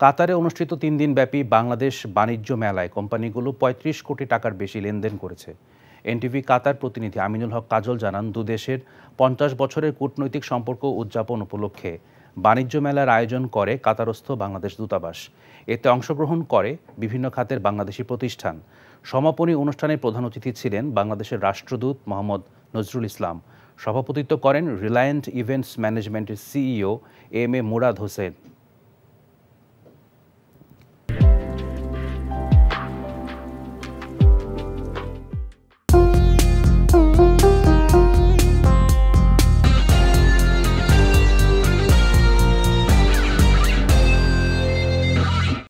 কাতারে অনুষ্ঠিত তিন দিনব্যাপী বাংলাদেশ বাণিজ্য মেলায় কোম্পানিগুলো ৩৫ কোটি টাকার বেশি লেনদেন করেছে। এনটিভি কাতার প্রতিনিধি আমিনুল হক কাজল জানান দুদেশের পঞ্চাশ বছরের কূটনৈতিক সম্পর্ক উদযাপন উপলক্ষে বাণিজ্য মেলার আয়োজন করে কাতারস্থ বাংলাদেশ দূতাবাস। এতে অংশগ্রহণ করে বিভিন্ন খাতের বাংলাদেশি প্রতিষ্ঠান। সমাপনী অনুষ্ঠানে প্রধান অতিথি ছিলেন বাংলাদেশের রাষ্ট্রদূত মোহাম্মদ নজরুল ইসলাম। সভাপতিত্ব করেন রিলায়েন্ট ইভেন্টস ম্যানেজমেন্টের CEO M A Murad Hossain.